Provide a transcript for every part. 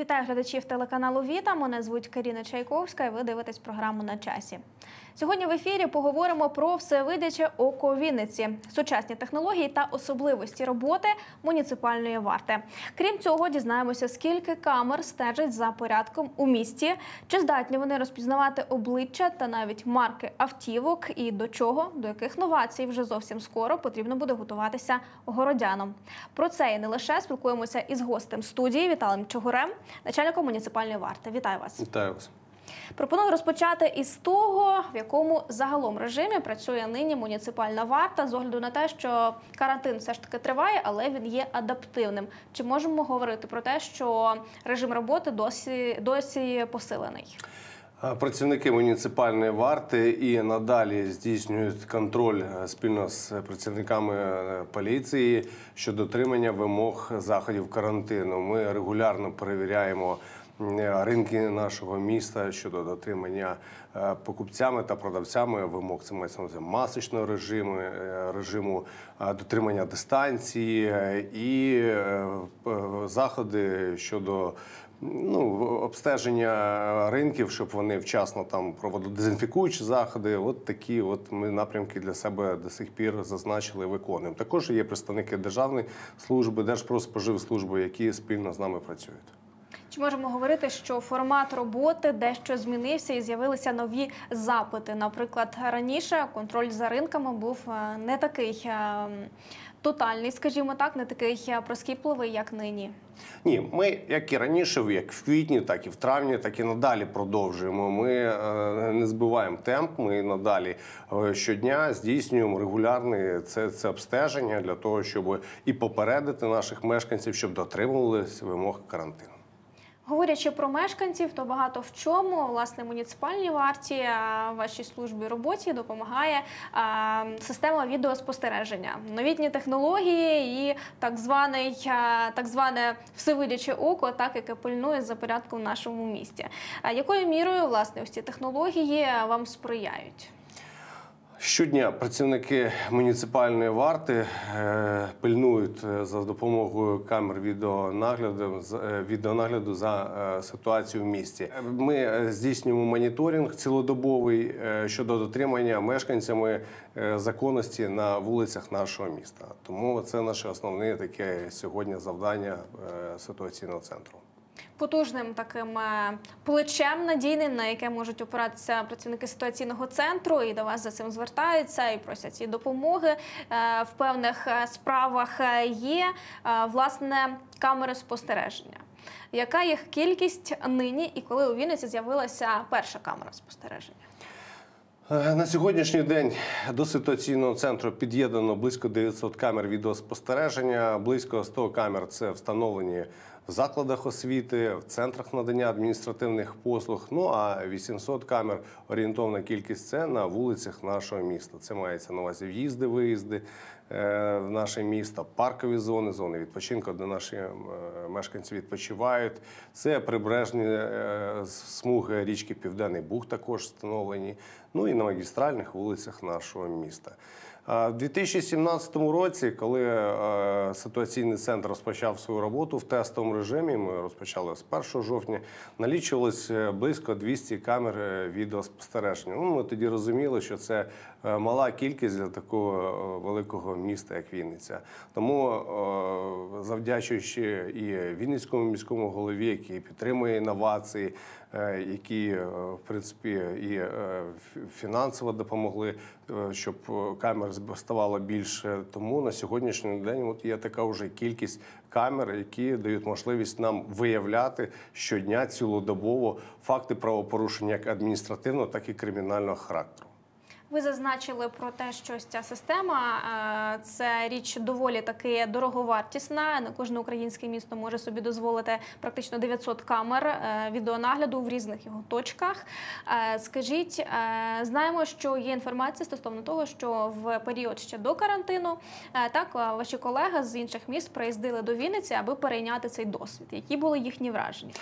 Вітаю глядачів телеканалу Віта. Мене звуть Каріна Чайковська. і Ви дивитесь програму на часі. Сьогодні в ефірі поговоримо про всевидяче око Вінниці, сучасні технології та особливості роботи муніципальної варти. Крім цього, дізнаємося, скільки камер стежать за порядком у місті, чи здатні вони розпізнавати обличчя та навіть марки автівок, і до чого, до яких новацій вже зовсім скоро потрібно буде готуватися городянам. Про це і не лише спілкуємося із гостем студії Віталієм Чогурем, начальником муніципальної варти. Вітаю вас. Вітаю вас. Пропоную розпочати із того, в якому загалом режимі працює нині муніципальна варта, з огляду на те, що карантин все ж таки триває, але він є адаптивним. Чи можемо говорити про те, що режим роботи досі досі посилений? Працівники муніципальної варти і надалі здійснюють контроль е, спільно з працівниками е, поліції щодо дотримання вимог заходів карантину. Ми регулярно перевіряємо ринки нашого міста щодо дотримання е, покупцями та продавцями вимог це мається масочного режиму, режиму дотримання дистанції і заходи щодо ну, обстеження ринків, щоб вони вчасно там проводили дезінфікуючі заходи. От такі от ми напрямки для себе до сих пір зазначили, виконуємо. Також є представники державної служби, Держпродспоживслужби, які спільно з нами працюють. Чи можемо говорити, що формат роботи дещо змінився і з'явилися нові запити? Наприклад, раніше контроль за ринками був е, не такий е, тотальний, скажімо так, не такий е, проскіпливий, як нині. Ні, ми як і раніше, як в квітні, так і в травні, так і надалі продовжуємо. Ми е, не збиваємо темп. Ми надалі е, щодня здійснюємо регулярне це, це обстеження для того, щоб і попередити наших мешканців, щоб дотримувалися вимог карантину. Говорячи про мешканців, то багато в чому власне муніципальній варті вашій службі роботі допомагає система відеоспостереження, новітні технології і так званий так зване всевидяче око, так яке пильнує за порядком в нашому місті. Якою мірою власне ось ці технології вам сприяють? Щодня працівники муніципальної варти е, пильнують е, за допомогою камер відеонагляду е, відеонагляду за ситуацією в місті. Ми здійснюємо моніторинг цілодобовий щодо дотримання мешканцями законності на вулицях нашого міста. Тому це наше основне таке сьогодні завдання ситуаційного центру потужним таким е, плечем надійним, на яке можуть опиратися працівники ситуаційного центру, і до вас за цим звертаються і просять ці допомоги. Е, в певних е, справах є власне камери спостереження. Яка їх кількість нині, і коли у Вінниці з'явилася перша камера спостереження? На сьогоднішній день до ситуаційного центру під'єднано близько 900 камер відеоспостереження. Близько 100 камер це встановлені закладах освіти, в центрах надання адміністративних послуг. Ну а 800 камер орієнтовна кількість це на вулицях нашого міста. Це мається на увазі в'їзди, виїзди е, в наше місто, паркові зони, зони відпочинку, де наші е, мешканці відпочивають. Це прибережні е, смуги річки Південний Буг також встановлені. Ну і на магістральних вулицях нашого міста. У 2017 році, коли е, ситуаційний центр розпочав свою роботу в тестовому режимі, ми розпочали з 1 жовтня, налічувалось е, близько 200 камер е, відеоспостереження. Ну, Ми тоді розуміли, що це мала кількість для такого великого міста, як Вінниця. Тому, завдячуючи і Вінницькому міському голові, який підтримує інновації, які в принципі і фінансово допомогли, щоб камер ставало більше. Тому на сьогоднішній день от є така вже кількість камер, які дають можливість нам виявляти щодня цілодобово факти правопорушення як адміністративного, так і кримінального характеру. Ви зазначили про те, що ця система е, це річ доволі таки дороговартісна. Не кожне українське місто може собі дозволити практично 900 камер е, відеонагляду в різних його точках. Е, скажіть, знаємо, що є інформація стосовно того, що в період ще до карантину так ваші колеги з інших міст приїздили до Вінниці, аби перейняти цей досвід. Які були їхні враження?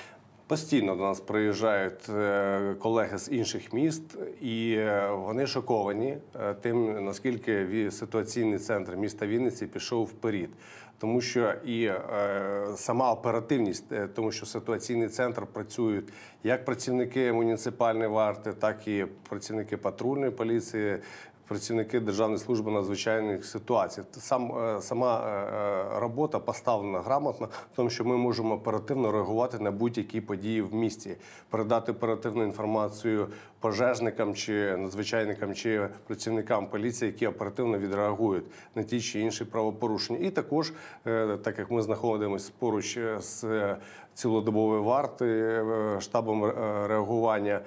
Постійно до нас приїжджають е, колеги з інших міст, і е, вони шоковані е, тим, наскільки ситуаційний центр міста Вінниці пішов вперед. Тому що і сама оперативність, тому що ситуаційний центр працюють як працівники муніципальної варти, так і працівники патрульної поліції, працівники Державної служби надзвичайних ситуацій. Сам е, сама е, е, робота поставлена грамотно, тому, що ми можемо оперативно реагувати на будь-які події в місті, передати оперативну інформацію пожежникам чи надзвичайникам чи працівникам поліції, які оперативно відреагують на ті чи інші правопорушення. І також, е, так як ми знаходимося поруч е, з цілодобової варти е, штабом реагування,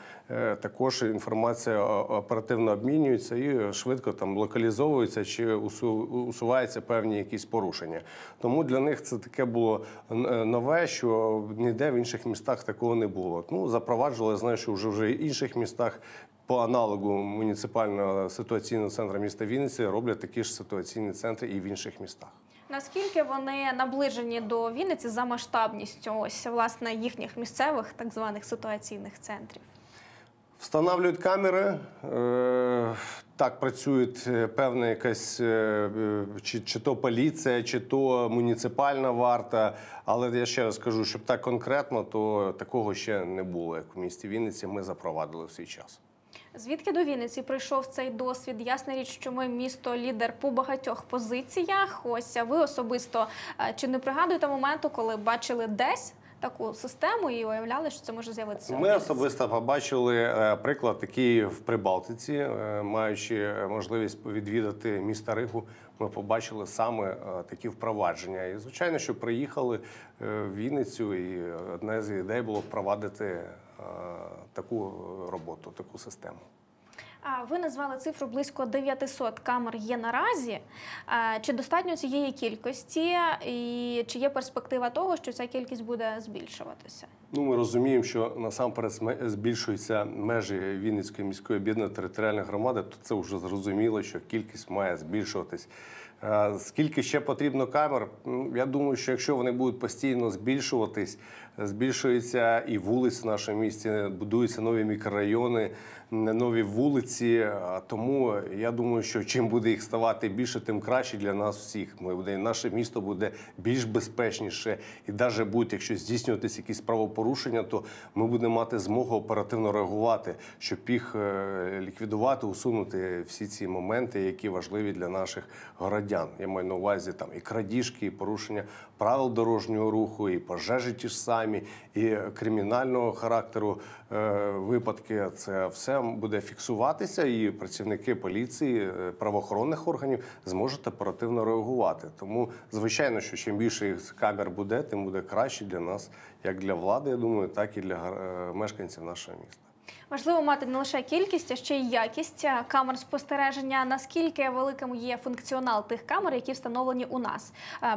також інформація оперативно обмінюється і швидко там локалізовується чи усуваються певні якісь порушення. Тому для них це таке було нове, що ніде в інших містах такого не було. Ну запроваджували, знаю, що вже вже інших містах. По аналогу муніципального ситуаційного центру міста Вінниці роблять такі ж ситуаційні центри і в інших містах. Наскільки вони наближені до Вінниці за масштабністю ось власне їхніх місцевих так званих ситуаційних центрів? Встановлюють камери. е, Так працюють е, певна якась е, чи, чи то поліція, чи то муніципальна варта. Але я ще раз кажу, щоб так конкретно, то такого ще не було, як в місті Вінниці. Ми запровадили в свій час. Звідки до Вінниці прийшов цей досвід? Ясна річ, що ми місто лідер по багатьох позиціях. Ось ви особисто чи не пригадуєте моменту, коли бачили десь таку систему і уявляли, що це може з'явитися? Ми особисто побачили е, приклад такий в Прибалтиці, е, маючи можливість відвідати міста Ригу. Ми побачили саме е, такі впровадження. І звичайно, що приїхали е, в Вінницю, і одне з ідей було впровадити е, таку роботу, таку систему. Ви назвали цифру близько 900 камер є наразі. Чи достатньо цієї кількості, і чи є перспектива того, що ця кількість буде збільшуватися? Ну, ми розуміємо, що насамперед збільшуються межі Вінницької міської об'єднаної територіальної громади, то це вже зрозуміло, що кількість має збільшуватись. Скільки ще потрібно камер? Ну, Я думаю, що якщо вони будуть постійно збільшуватись, збільшується і вулиць в нашому місті, будуються нові мікрорайони, нові вулиці. Тому я думаю, що чим буде їх ставати більше, тим краще для нас всіх. Ми буде наше місто буде більш безпечніше, і навіть будуть, якщо здійснюватися якісь правопорушення, то ми будемо мати змогу оперативно реагувати, щоб їх е, ліквідувати, усунути всі ці моменти, які важливі для наших городян. Я маю на увазі там і крадіжки, і порушення правил дорожнього руху, і пожежі ті ж самі, і кримінального характеру е, випадки. Це все буде фіксуватися, і працівники поліції, е, правоохоронних органів зможуть оперативно реагувати. Тому, звичайно, що чим більше їх камер буде, тим буде краще для нас, як для влади, я думаю, так і для е, мешканців нашого міста. Важливо мати не лише кількість, а ще й якість камер спостереження. Наскільки великим є функціонал тих камер, які встановлені у нас?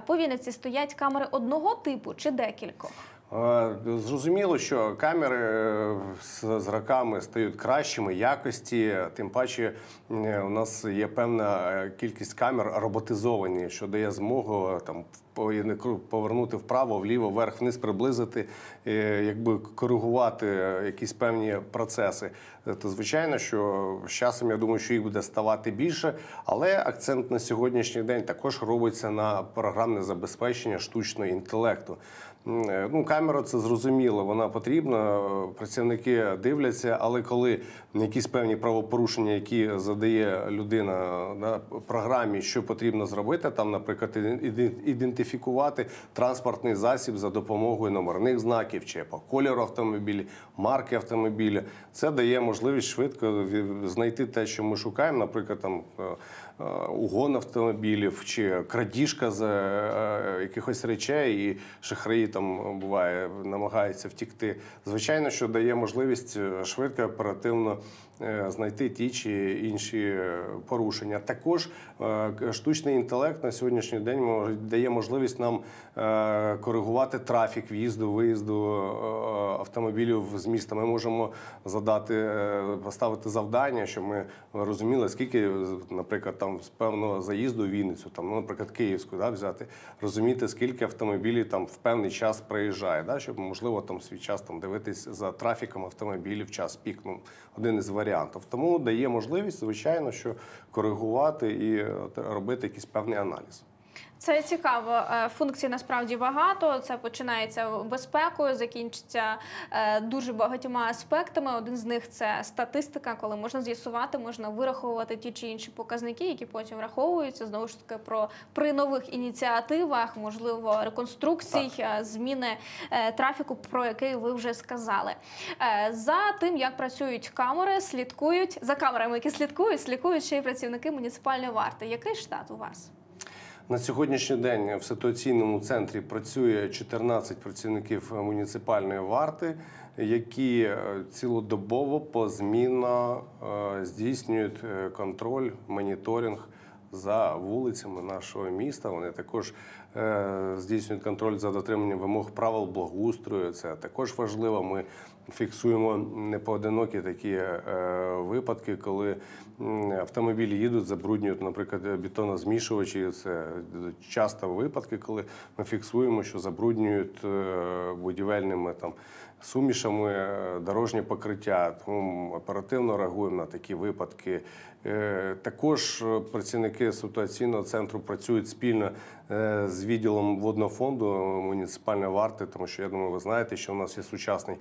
По Вінниці стоять камери одного типу чи декількох? Е, Зрозуміло, що камери е, з роками стають кращими якості. Тим паче е, у нас є певна кількість камер роботизовані, що дає змогу там по- повернути вправо, вліво, вверх, вниз, приблизити, якби коригувати якісь певні процеси. То звичайно, що з часом я думаю, що їх буде ставати більше, але акцент на сьогоднішній день також робиться на програмне забезпечення штучного інтелекту. Е, Ну, камера це зрозуміло, вона потрібна. е, Працівники дивляться, але коли якісь певні правопорушення, які задає людина на програмі, що потрібно зробити, там, наприклад, ідентифікувати транспортний засіб за допомогою номерних знаків чи по кольору автомобіля, марки автомобіля, це дає можливість швидко знайти те, що ми шукаємо, наприклад, там. Е, е, Угон автомобілів чи крадіжка з е, якихось речей, і шахраї там буває намагаються втікти. Звичайно, що дає можливість е, швидко оперативно е, знайти ті чи інші е, порушення. Також е, штучний інтелект на сьогоднішній день дає можливість нам е, коригувати трафік в'їзду, виїзду е, автомобілів з міста. Ми можемо задати, е, поставити завдання, щоб ми розуміли, скільки, наприклад, там з певного заїзду в Вінницю, там, ну, наприклад, Київську, да, взяти, розуміти, скільки автомобілів там в певний час приїжджає, да, щоб можливо там свій час там дивитись за трафіком автомобілів, час пік. Ну, один із варіантів. Тому дає можливість, звичайно, що коригувати і е, робити якийсь певний аналіз. Це цікаво. Е, Функцій насправді багато. Це починається безпекою, закінчиться е, дуже багатьма аспектами. Один з них це статистика, коли можна з'ясувати, можна вираховувати ті чи інші показники, які потім враховуються знову ж таки про при нових ініціативах, можливо, реконструкцій, е, зміни трафіку, про який ви вже сказали. За тим, як працюють камери, слідкують за камерами, які слідкують, слідкують ще й працівники муніципальної варти. Який штат у вас? На сьогоднішній день в ситуаційному центрі працює 14 працівників муніципальної варти, які е, цілодобово позмінно е, здійснюють е, контроль, моніторинг за вулицями нашого міста. Вони також здійснюють контроль за дотриманням вимог правил благоустрою. Це також важливо. Ми фіксуємо непоодинокі такі випадки, коли автомобілі їдуть, забруднюють, наприклад, бетонозмішувачі. Це часто випадки, коли ми фіксуємо, що забруднюють е, будівельними там. Сумішами е, дорожнє покриття, тому оперативно реагуємо на такі випадки. Е, Також працівники ситуаційного центру працюють спільно з відділом водного фонду муніципальної варти, тому що я думаю, ви знаєте, що у нас є сучасний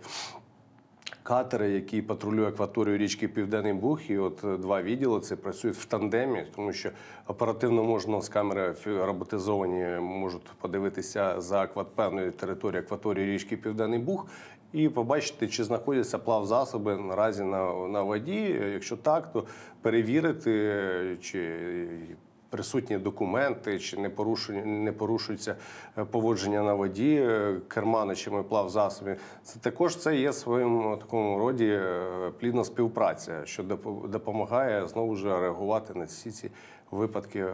катери, які патрулюють акваторію річки Південний Буг, і от е, два відділи це працюють в тандемі, тому що оперативно можна з камери роботизовані можуть подивитися за певною територією акваторії річки Південний Буг. І побачити, чи знаходяться плавзасоби наразі на, на воді. Якщо так, то перевірити, е, чи присутні документи, чи не порушує, не порушується е, поводження на воді е, керманичами плавзасобів. Це також це є своїм такому роді е, плідна співпраця, що допомагає знову ж реагувати на всі ці випадки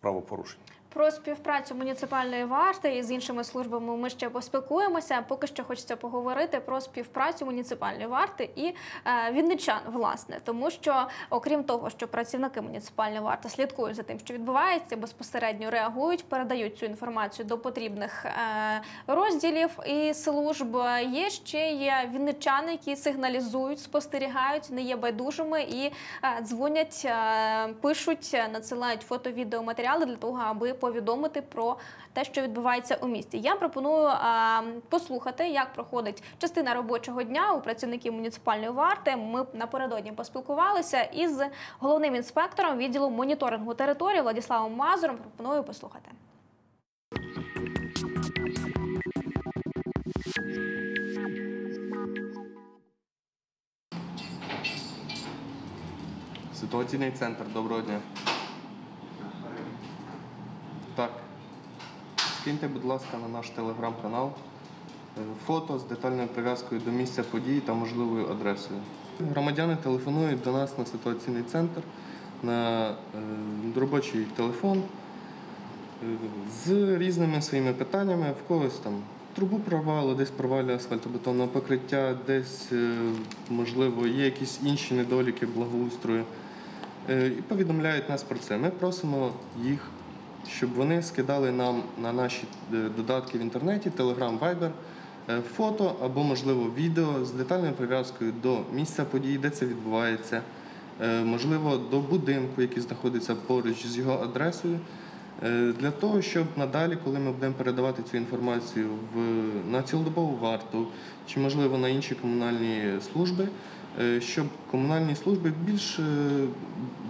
правопорушень. Про співпрацю муніципальної варти і з іншими службами ми ще поспілкуємося. Поки що хочеться поговорити про співпрацю муніципальної варти і е, вінничан, власне, тому що, окрім того, що працівники муніципальної варти слідкують за тим, що відбувається, безпосередньо реагують, передають цю інформацію до потрібних е, розділів і служб. Є ще є вінничани, які сигналізують, спостерігають, не є байдужими і е, дзвонять, е, пишуть, надсилають фото-відеоматеріали для того, аби повідомити про те, що відбувається у місті. Я пропоную е, послухати, як проходить частина робочого дня у працівників муніципальної варти. Ми напередодні поспілкувалися із головним інспектором відділу моніторингу території Владиславом Мазуром. Пропоную послухати. Ситуаційний центр, доброго дня. Так. Скиньте, будь ласка, на наш телеграм-канал е, фото з детальною прив'язкою до місця події та можливою адресою. Громадяни телефонують до нас на ситуаційний центр на е, робочий телефон е, з різними своїми питаннями. В когось там трубу прорвало, десь провалює асфальтобетонне покриття, десь, можливо, є якісь інші недоліки благоустрою. І повідомляють нас про це. Ми просимо їх, щоб вони скидали нам на наші е, додатки в інтернеті, Telegram, Viber, е, фото або, можливо, відео з детальною прив'язкою до місця події, де це відбувається, е, можливо, до будинку, який знаходиться поруч з його адресою. Для того, щоб надалі, коли ми будемо передавати цю інформацію в, на цілодобову варту чи, можливо, на інші комунальні служби, щоб комунальні служби більш е,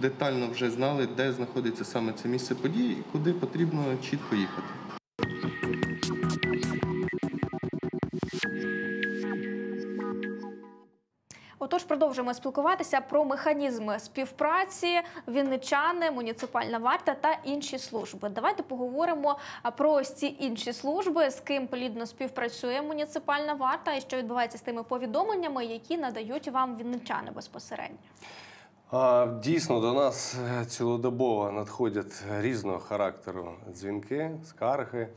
детально вже знали, де знаходиться саме це місце події і куди потрібно чітко їхати. Отож, продовжуємо спілкуватися про механізми співпраці, вінничани, муніципальна варта та інші служби. Давайте поговоримо про ось ці інші служби, з ким плідно співпрацює муніципальна варта і що відбувається з тими повідомленнями, які надають вам вінничани безпосередньо. Дійсно, до нас е, цілодобово надходять різного характеру дзвінки, скарги.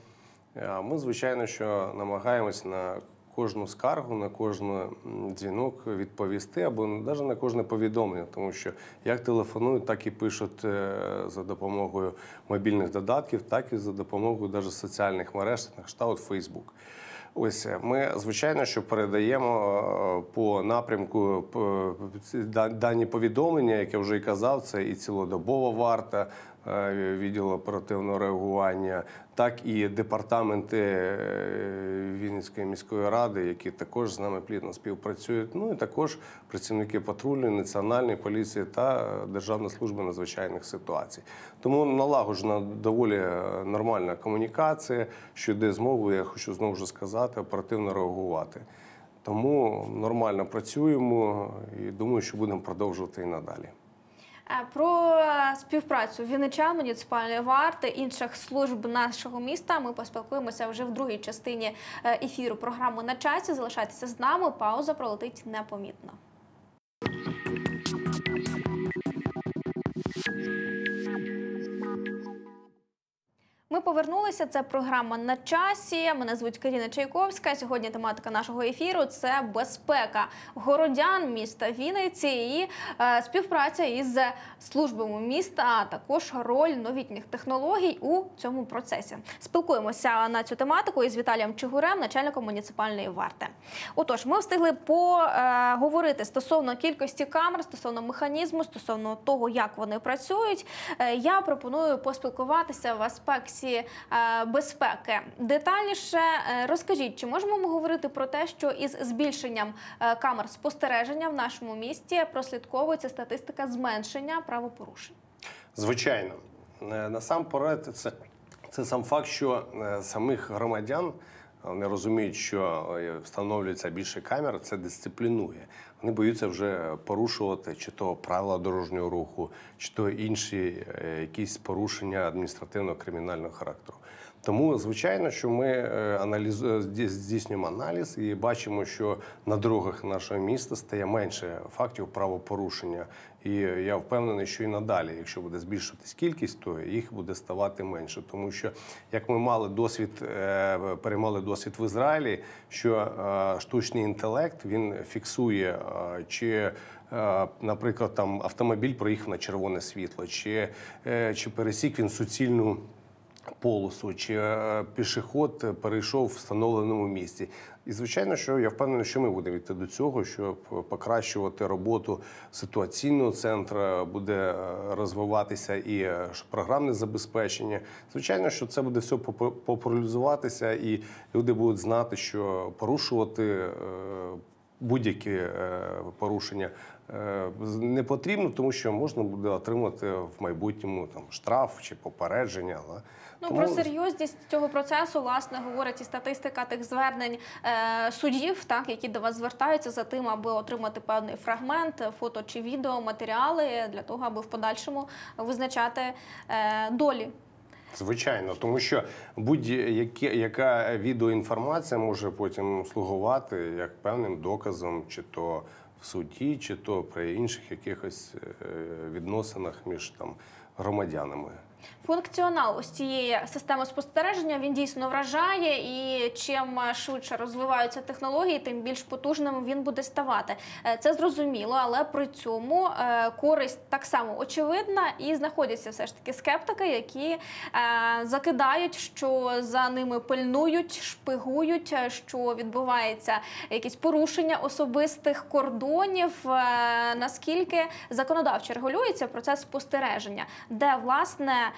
Ми, звичайно, що намагаємось на кожну скаргу, на кожен дзвінок відповісти або навіть на кожне повідомлення, тому що як телефонують, так і пишуть е, за допомогою мобільних додатків, так і за допомогою навіть соціальних мереж, на кшталт Facebook. Ось е, ми звичайно, що передаємо е, по напрямку дані повідомлення, як я вже і казав, це і цілодобова варта відділу оперативного реагування, так і департаменти е, Вінницької міської ради, які також з нами плідно співпрацюють. Ну і також працівники патрульної, національної поліції та е, Державна служба надзвичайних ситуацій. Тому налагоджена доволі е, нормальна комунікація, що йде з мовою, я хочу знову ж сказати, оперативно реагувати. Тому нормально працюємо і думаю, що будемо продовжувати і надалі. Е, Про співпрацю вінича муніципальної варти інших служб нашого міста. Ми поспілкуємося вже в другій частині е, ефіру програми на часі. Залишайтеся з нами. Пауза пролетить непомітно. Ми повернулися. Це програма на часі. Мене звуть Каріна Чайковська. Сьогодні тематика нашого ефіру це безпека городян міста Вінниці і е, співпраця із службами міста, а також роль новітніх технологій у цьому процесі. Спілкуємося на цю тематику із Віталієм Чигурем, начальником муніципальної варти. Отож, ми встигли поговорити стосовно кількості камер, стосовно механізму, стосовно того, як вони працюють. Е, Я пропоную поспілкуватися в аспекті е, безпеки. Детальніше е, розкажіть, чи можемо ми говорити про те, що із збільшенням е, камер спостереження в нашому місті прослідковується статистика зменшення правопорушень? Звичайно, насамперед, це, це сам факт, що самих громадян вони розуміють, що е, встановлюється більше камер, це дисциплінує. Вони боються вже порушувати чи то правила дорожнього руху, чи то інші е, якісь порушення адміністративного кримінального характеру. Тому, звичайно, що ми е, аналізу... здійснюємо аналіз і бачимо, що на дорогах нашого міста стає менше фактів правопорушення. І я впевнений, що і надалі, якщо буде збільшуватись кількість, то їх буде ставати менше. Тому що як ми мали досвід, е, переймали досвід в Ізраїлі, що е, штучний інтелект він фіксує е, чи. е, Наприклад, там автомобіль проїхав на червоне світло, чи, е, чи пересік він суцільну полосу, чи е, пішохід перейшов в встановленому місці. І звичайно, що я впевнений, що ми будемо йти до цього, щоб покращувати роботу ситуаційного центру, буде е, розвиватися і е, програмне забезпечення. Звичайно, що це буде все попу- популяризуватися, і люди будуть знати, що порушувати е, будь-які е, порушення е, не потрібно, тому що можна буде отримати в майбутньому там штраф чи попередження. Ну тому- про серйозність цього процесу власне говорить і статистика тих звернень е, суддів, так які до вас звертаються за тим, аби отримати певний фрагмент, фото чи відео, матеріали для того, аби в подальшому визначати е, долі Звичайно, тому що будь-яка відеоінформація може потім слугувати як певним доказом, чи то в суді, чи то при інших якихось е, відносинах між там громадянами. Функціонал ось цієї системи спостереження він дійсно вражає, і чим швидше розвиваються технології, тим більш потужним він буде ставати. Е, Це зрозуміло, але при цьому е, користь так само очевидна, і знаходяться все ж таки скептики, які е, закидають, що за ними пильнують, шпигують, що відбувається якісь порушення особистих кордонів. Наскільки законодавчо регулюється процес спостереження, де власне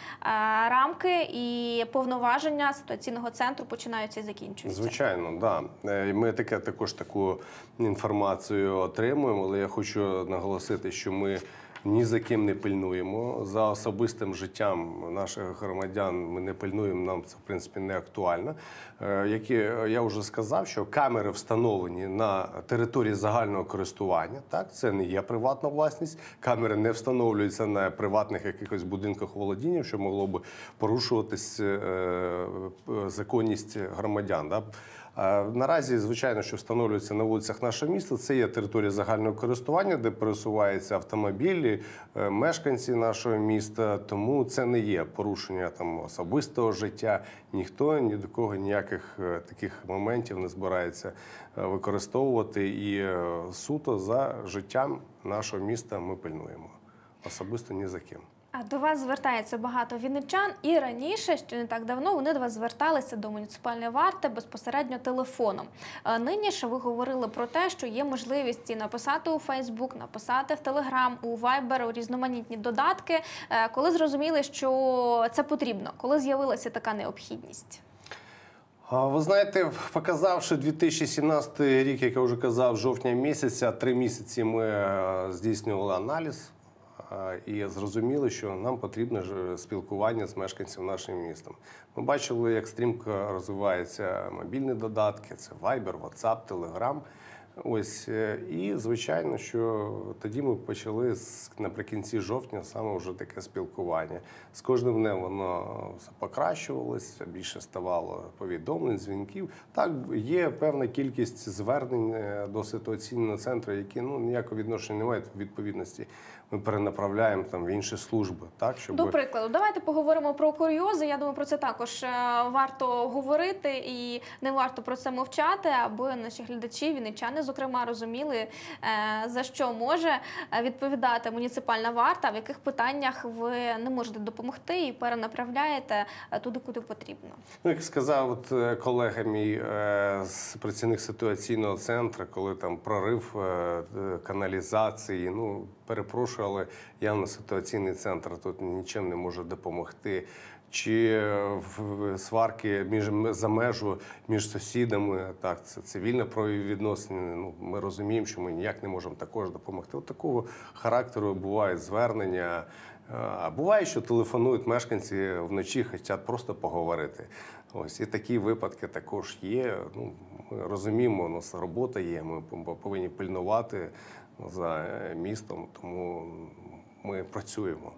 рамки і повноваження ситуаційного центру починаються і закінчуються. Звичайно, да. Е, Ми таке також таку інформацію отримуємо, але я хочу наголосити, що ми ні за ким не пильнуємо. За особистим життям наших громадян ми не пильнуємо. Нам це в принципі не актуально. Е, Як я вже сказав, що камери встановлені на території загального користування. Так, це не є приватна власність. Камери не встановлюються на приватних якихось будинках володіння, що могло би порушуватись е, е, законність громадян. Да? Наразі, звичайно, що встановлюється на вулицях нашого міста. Це є територія загального користування, де пересуваються автомобілі, е, мешканці нашого міста. Тому це не є порушення там особистого життя. Ніхто ні до кого ніяких таких моментів не збирається використовувати. І суто за життям нашого міста ми пильнуємо. Особисто ні за ким. До вас звертається багато вінничан, і раніше, ще не так давно, вони до вас зверталися до муніципальної варти безпосередньо телефоном. Нині ж ви говорили про те, що є можливість написати у Фейсбук, написати в Телеграм, у Viber, у різноманітні додатки. Е, Коли зрозуміли, що це потрібно, коли з'явилася така необхідність? Ви знаєте, показавши 2017 рік, як я вже казав, жовтня місяця, три місяці ми е, здійснювали аналіз і зрозуміли, що нам потрібне ж спілкування з мешканцями нашим містом. Ми бачили, як стрімко розвиваються мобільні додатки: це Viber, WhatsApp, Telegram. Ось е, і звичайно, що тоді ми почали з наприкінці жовтня саме вже таке спілкування. З кожним днем воно покращувалося, більше ставало повідомлень, дзвінків. Так є певна кількість звернень е, до ситуаційного центру, які ну ніякого відношення не мають відповідності. Ми перенаправляємо там в інші служби, так щоб До прикладу, давайте поговоримо про курйози. Я думаю, про це також е, варто говорити і не варто про це мовчати, аби наші глядачі, вінничани, зокрема, розуміли, е, за що може відповідати муніципальна варта, в яких питаннях ви не можете допомогти і перенаправляєте е, туди, куди потрібно. Ну, як сказав от колега мій з працівник ситуаційного центру, коли там прорив каналізації, ну перепрошую, але явно ситуаційний центр тут нічим не може допомогти. Чи сварки між за межу між сусідами, так це цивільно правові відносини. Ну ми розуміємо, що ми ніяк не можемо також допомогти. От такого характеру бувають звернення. А буває, що телефонують мешканці вночі, хочуть просто поговорити. Ось і такі випадки також є. Ну ми розуміємо, у нас робота є. Ми повинні пильнувати за е, містом, тому ми працюємо.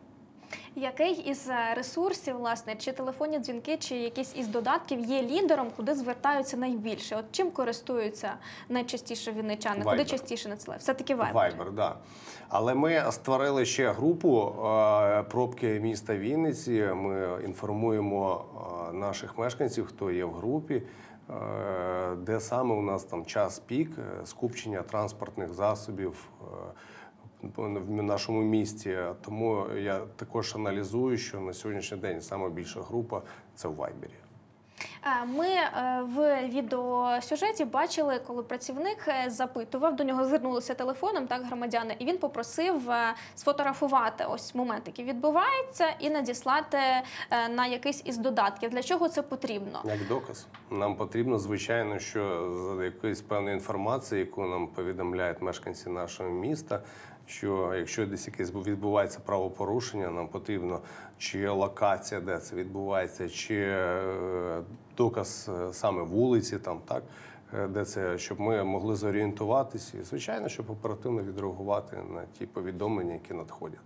Який із е, ресурсів, власне, чи телефонні дзвінки, чи якийсь із додатків є лідером, куди звертаються найбільше? От чим користуються найчастіше вінничани? Куди частіше надсилають? Все таки Viber. Viber, да. Але ми створили ще групу е, пробки міста Вінниці. Ми інформуємо наших мешканців, хто є в групі, де саме у нас там час пік, е, скупчення транспортних засобів. е, В нашому місті, тому я також аналізую, що на сьогоднішній день саме більша група це в Вайбері. Е, Ми е, в відеосюжеті бачили, коли працівник е, запитував, до нього звернулися телефоном, так громадяни, і він попросив сфотографувати ось момент, який відбувається, і надіслати на якийсь із додатків. Для чого це потрібно? Як доказ, нам потрібно, звичайно, що за якоюсь певною інформацією, яку нам повідомляють мешканці нашого міста, що якщо десь якесь відбувається правопорушення, нам потрібно чи локація, де це відбувається, чи е, доказ е, саме вулиці, там так. е, Де це, щоб ми могли зорієнтуватися і, звичайно, щоб оперативно відреагувати на ті повідомлення, які надходять.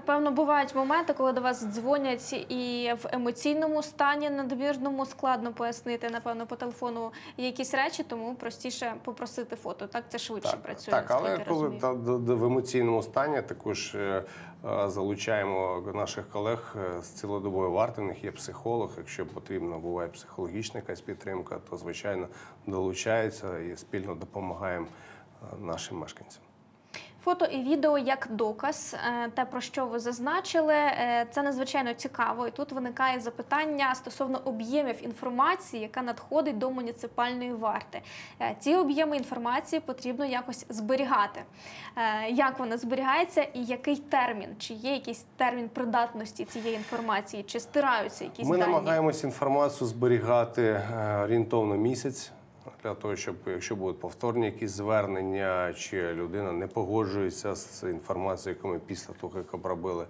Певно, бувають моменти, коли до вас дзвонять і в емоційному стані надмірному складно пояснити, напевно, по телефону якісь речі, тому простіше попросити фото. Так це швидше працює. Так, але коли та, в емоційному стані також е, е, залучаємо наших колег е, з цілодобової варти. У них є психолог. Якщо потрібно, буває психологічна якась підтримка, то звичайно долучається і спільно допомагаємо нашим мешканцям. Фото і відео як доказ, е, те про що ви зазначили, е, це надзвичайно цікаво. І тут виникає запитання стосовно об'ємів інформації, яка надходить до муніципальної варти. Е, Ці об'єми інформації потрібно якось зберігати. Як вона зберігається і який термін? Чи є якийсь термін придатності цієї інформації, чи стираються якісь Ми дані? намагаємось інформацію зберігати орієнтовно місяць. Для того, щоб якщо будуть повторні якісь звернення, чи людина не погоджується з інформацією, яку ми після того, як обробили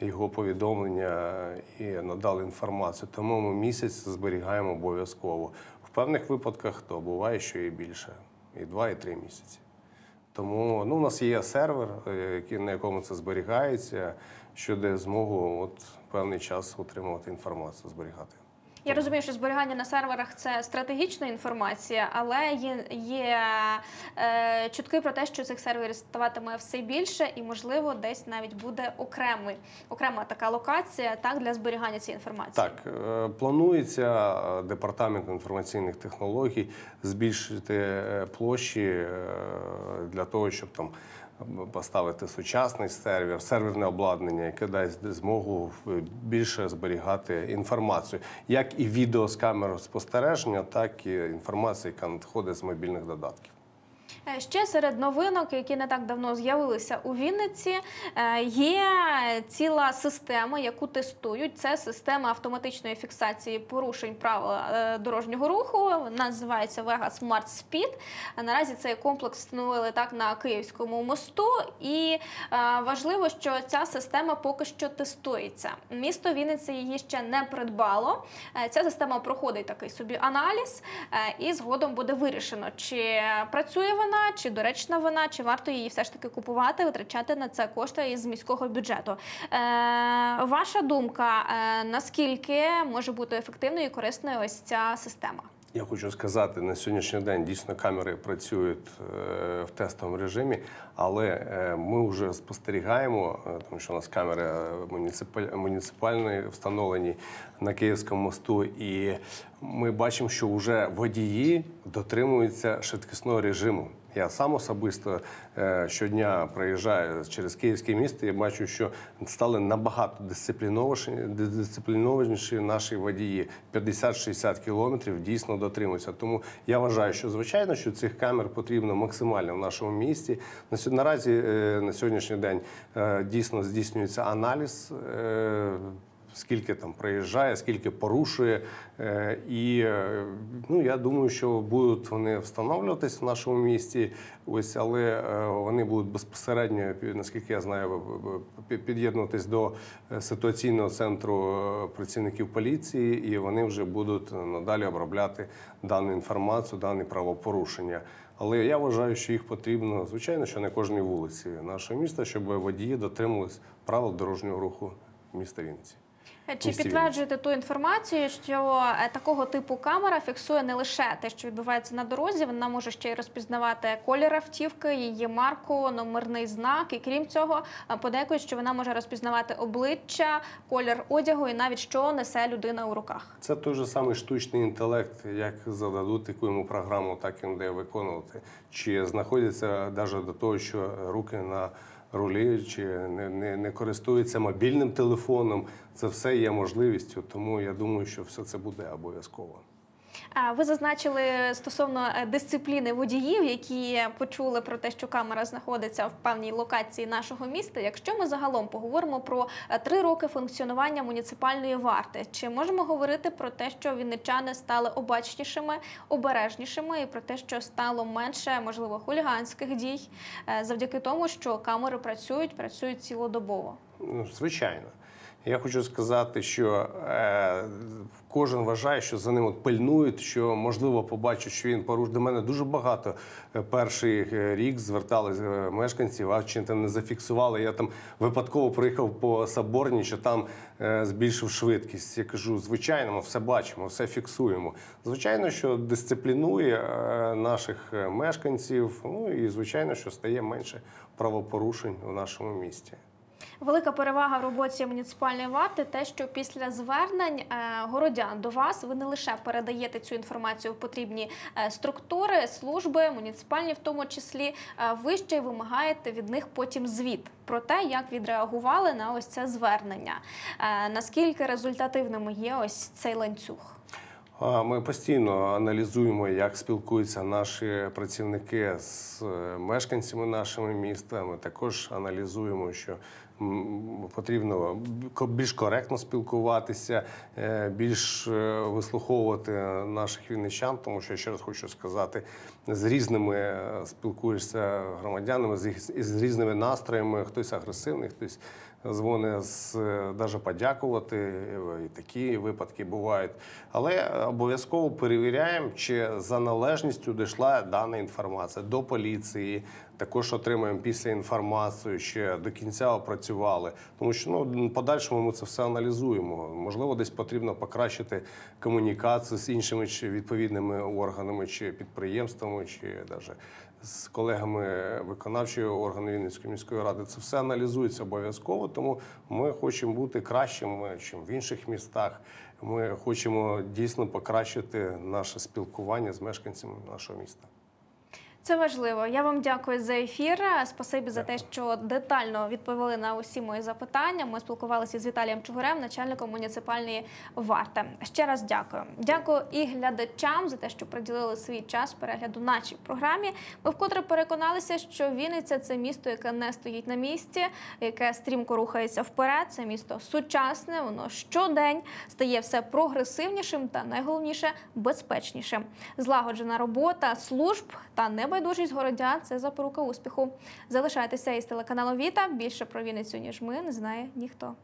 його повідомлення і надали інформацію, тому ми місяць зберігаємо обов'язково. В певних випадках то буває, що і більше, і два, і три місяці. Тому ну, у нас є сервер, е, на якому це зберігається, що дає змогу от, певний час отримувати інформацію, зберігати. Я розумію, що зберігання на серверах це стратегічна інформація, але є, є е, чутки про те, що цих серверів ставатиме все більше, і можливо, десь навіть буде окремий окрема така локація так для зберігання цієї інформації. Так, е, планується е, департамент інформаційних технологій збільшити е, площі для того, щоб там поставити сучасний сервер, серверне обладнання, яке дасть змогу е, більше зберігати інформацію, як і відео з камер спостереження, так і інформація, яка надходить з мобільних додатків. Е, Ще серед новинок, які не так давно з'явилися у Вінниці, е, є ціла система, яку тестують. Це система автоматичної фіксації порушень правил е, дорожнього руху. Називається Vega Smart Speed. Наразі цей комплекс встановили так на Київському мосту, і важливо, що ця система поки що тестується. Місто Вінниці її ще не придбало. Ця система проходить такий собі аналіз, і згодом буде вирішено, чи працює вона, чи доречна вона, чи варто її все ж таки купувати, витрачати на це кошти із міського бюджету. Е, ваша думка, е, наскільки може бути ефективною і корисною ось ця система? Я хочу сказати, на сьогоднішній день дійсно камери працюють е, в тестовому режимі, але е, ми вже спостерігаємо, е, тому що у нас камери муніципальні встановлені на Київському мосту, і ми бачимо, що вже водії дотримуються швидкісного режиму. Я сам особисто е, щодня проїжджаю через київське місто і бачу, що стали набагато дисциплінованіші, наші водії. 50-60 кілометрів дійсно дотримуються. Тому я вважаю, що звичайно, що цих камер потрібно максимально в нашому місті. Наразі е, на сьогоднішній день е, дійсно здійснюється аналіз. Скільки там проїжджає, скільки порушує. Е, І е, ну, я думаю, що будуть вони встановлюватись в нашому місті, ось, але е, вони будуть безпосередньо, наскільки я знаю, під'єднуватись до ситуаційного центру працівників поліції, і вони вже будуть надалі обробляти дану інформацію, дані правопорушення. Але я вважаю, що їх потрібно, звичайно, що на кожній вулиці нашого міста, щоб водії дотримувались правил дорожнього руху міста Вінниці. Чи підтверджуєте ту інформацію, що е, такого типу камера фіксує не лише те, що відбувається на дорозі, вона може ще й розпізнавати колір автівки, її марку, номерний знак. І крім цього, е, подейкують, що вона може розпізнавати обличчя, колір одягу і навіть що несе людина у руках. Це той же самий штучний інтелект, як зададуть яку йому програму, так і буде виконувати. Чи знаходяться навіть до того, що руки на рулі, чи не, не, не користуються мобільним телефоном. Це все є можливістю, тому я думаю, що все це буде обов'язково. Ви зазначили стосовно е, дисципліни водіїв, які почули про те, що камера знаходиться в певній локації нашого міста. Якщо ми загалом поговоримо про е, три роки функціонування муніципальної варти, чи можемо говорити про те, що вінничани стали обачнішими, обережнішими, і про те, що стало менше можливо хуліганських дій, е, завдяки тому, що камери працюють, працюють цілодобово. Ну, звичайно. Я хочу сказати, що е, кожен вважає, що за ним от пильнують, що можливо побачать, що він порушив. До мене дуже багато е, перший е, рік звертались е, мешканців, а чи там не зафіксували. Я там випадково приїхав по Соборній, що там е, збільшив швидкість. Я кажу, звичайно, ми все бачимо, все фіксуємо. Звичайно, що дисциплінує е, наших мешканців. Ну і звичайно, що стає менше правопорушень у нашому місті. Велика перевага в роботі муніципальної варти те, що після звернень е, городян до вас ви не лише передаєте цю інформацію в потрібні е, структури, служби, муніципальні в тому числі, е, ви ще й вимагаєте від них потім звіт про те, як відреагували на ось це звернення. Наскільки результативним є ось цей ланцюг? Ми постійно аналізуємо, як спілкуються наші працівники з мешканцями нашого міста. Ми також аналізуємо, що потрібно більш коректно спілкуватися, е, більш е, вислуховувати наших вінничан, тому що я ще раз хочу сказати, з різними е, спілкуєшся громадянами, з, різними настроями. Хтось агресивний, хтось дзвонить з навіть подякувати. І такі випадки бувають. Але обов'язково перевіряємо, чи за належністю дійшла дана інформація до поліції. Також отримуємо після інформацію ще до кінця опрацьовуємо працювали. Тому що ну подальшому ми це все аналізуємо. Можливо, десь потрібно покращити комунікацію з іншими чи відповідними органами, чи підприємствами, чи навіть з колегами виконавчого органу Вінницької міської ради. Це все аналізується обов'язково. Тому ми хочемо бути кращими, ніж в інших містах. Ми хочемо дійсно покращити наше спілкування з мешканцями нашого міста. Це важливо. Я вам дякую за ефір. Спасибі за те, що детально відповіли на усі мої запитання. Ми спілкувалися з Віталієм Чугурем, начальником муніципальної варти. Ще раз дякую. Дякую і глядачам за те, що приділили свій час перегляду нашій програмі. Ми вкотре переконалися, що Вінниця це місто, яке не стоїть на місці, яке стрімко рухається вперед. Це місто сучасне. Воно щодень стає все прогресивнішим та найголовніше безпечнішим. Злагоджена робота служб та небайдужість городян – це запорука успіху. Залишайтеся із телеканалом Віта. Більше про Вінницю ніж ми не знає ніхто.